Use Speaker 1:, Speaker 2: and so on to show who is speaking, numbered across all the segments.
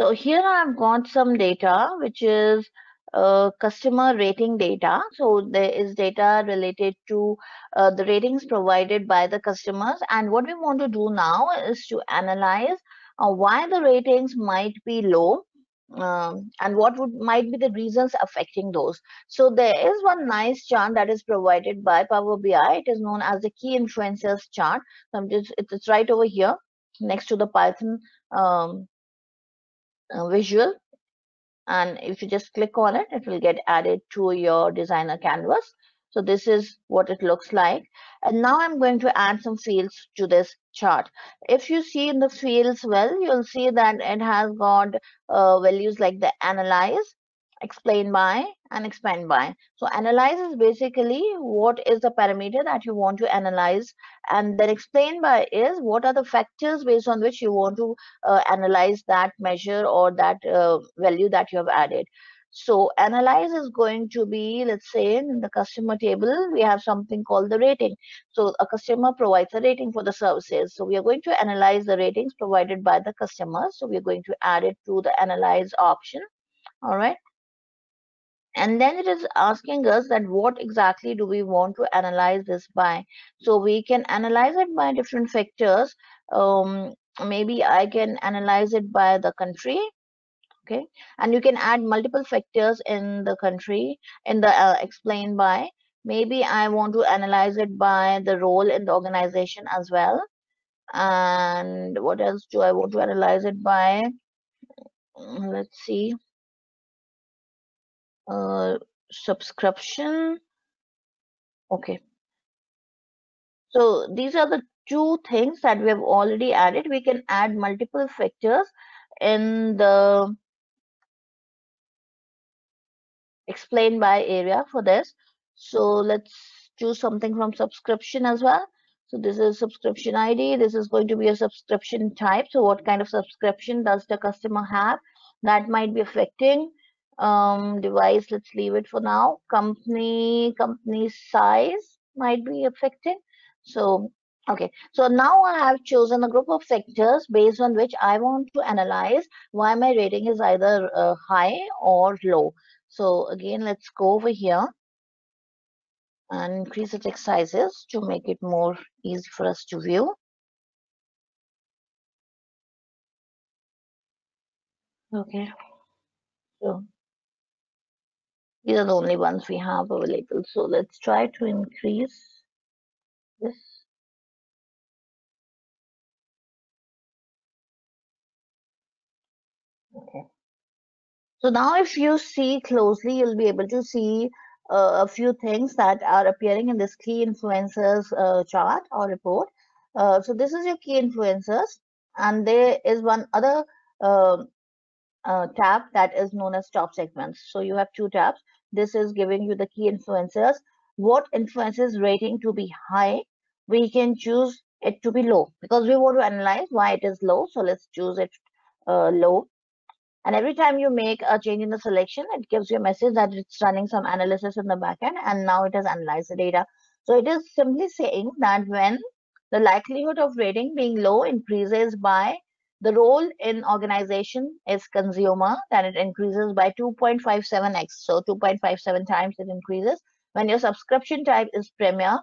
Speaker 1: So here I've got some data, which is uh, customer rating data. So there is data related to uh, the ratings provided by the customers. And what we want to do now is to analyze uh, why the ratings might be low um, and what would might be the reasons affecting those. So there is one nice chart that is provided by Power BI. It is known as the key influencers chart. So I'm just, it's right over here next to the Python um, uh, visual. And if you just click on it it will get added to your designer canvas. So this is what it looks like. And now i'm going to add some fields to this chart. If you see in the fields well you'll see that it has got uh, values like the analyze explain by and expand by. So analyze is basically what is the parameter that you want to analyze and then explain by is what are the factors based on which you want to uh, analyze that measure or that uh, value that you have added. So analyze is going to be let's say in the customer table we have something called the rating. So a customer provides a rating for the services. So we are going to analyze the ratings provided by the customers so we are going to add it to the analyze option. All right and then it is asking us that what exactly do we want to analyze this by? So we can analyze it by different factors. Um, maybe i can analyze it by the country okay? And you can add multiple factors in the country in the uh, explain by. Maybe i want to analyze it by the role in the organization as well. And what else do i want to analyze it by? Mm, let's see uh, subscription. Okay. So these are the two things that we have already added. We can add multiple factors in the explain by area for this. So let's choose something from subscription as well. So this is subscription ID. This is going to be a subscription type. So what kind of subscription does the customer have? That might be affecting um, device, let's leave it for now. Company, company size might be affected. So, okay. So now I have chosen a group of sectors based on which I want to analyze why my rating is either uh, high or low. So again, let's go over here and increase the text sizes to make it more easy for us to view. Okay. So these are the only ones we have available. So let's try to increase this. Okay. So now if you see closely, you'll be able to see uh, a few things that are appearing in this key influencers uh, chart or report. Uh, so this is your key influencers and there is one other um, uh, tab that is known as top segments. So you have two tabs. This is giving you the key influencers. What influences rating to be high? We can choose it to be low because we want to analyze why it is low. So let's choose it uh, low. And every time you make a change in the selection, it gives you a message that it's running some analysis in the backend and now it has analyzed the data. So it is simply saying that when the likelihood of rating being low increases by the role in organization is consumer, then it increases by 2.57x. So 2.57 times it increases. When your subscription type is premier,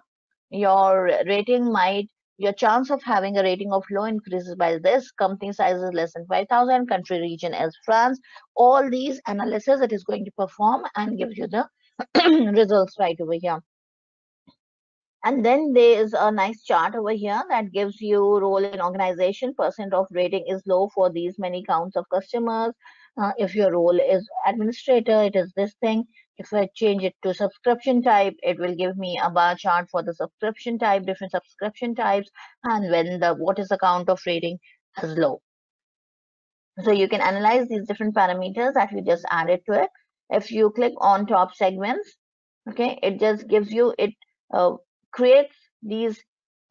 Speaker 1: your rating might, your chance of having a rating of low increases by this. Company size is less than 5,000. Country region is France. All these analysis it is going to perform and gives you the results right over here. And then there is a nice chart over here that gives you role in organization. Percent of rating is low for these many counts of customers. Uh, if your role is administrator, it is this thing. If I change it to subscription type, it will give me a bar chart for the subscription type, different subscription types, and when the what is the count of rating is low. So you can analyze these different parameters that we just added to it. If you click on top segments, okay, it just gives you it uh, creates these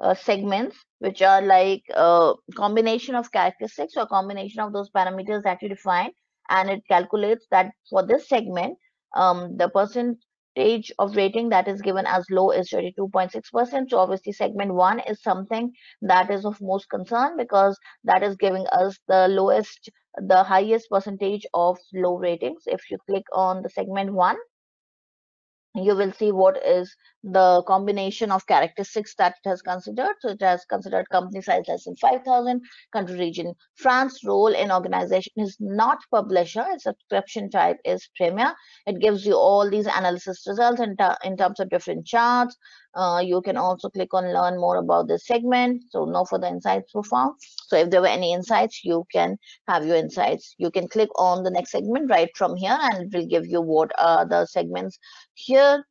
Speaker 1: uh, segments which are like a combination of characteristics or combination of those parameters that you define and it calculates that for this segment um, the percentage of rating that is given as low is 32.6%. So obviously segment one is something that is of most concern because that is giving us the lowest, the highest percentage of low ratings. If you click on the segment one, you will see what is the combination of characteristics that it has considered. So it has considered company size less than 5,000, country region France, role in organization is not publisher, its subscription type is premier. It gives you all these analysis results in, in terms of different charts. Uh, you can also click on learn more about this segment. So no further insights were found. So if there were any insights, you can have your insights. You can click on the next segment right from here and it will give you what are the segments here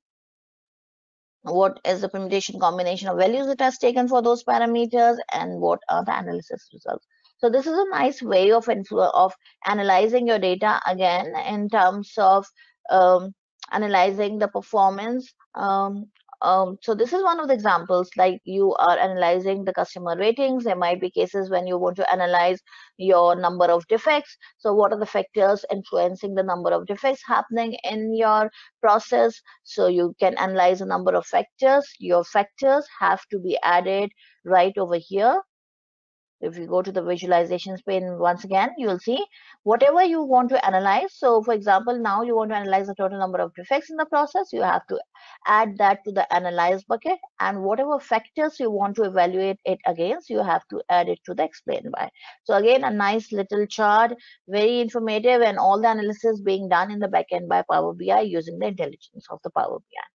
Speaker 1: what is the permutation combination of values it has taken for those parameters and what are the analysis results. So this is a nice way of of analyzing your data again in terms of um, analyzing the performance um, um, so this is one of the examples like you are analyzing the customer ratings. There might be cases when you want to analyze your number of defects. So what are the factors influencing the number of defects happening in your process? So you can analyze a number of factors. Your factors have to be added right over here if you go to the visualizations pane once again you will see whatever you want to analyze. So for example now you want to analyze the total number of defects in the process you have to add that to the analyze bucket. And whatever factors you want to evaluate it against you have to add it to the explain by. So again a nice little chart very informative and all the analysis being done in the backend by power bi using the intelligence of the power bi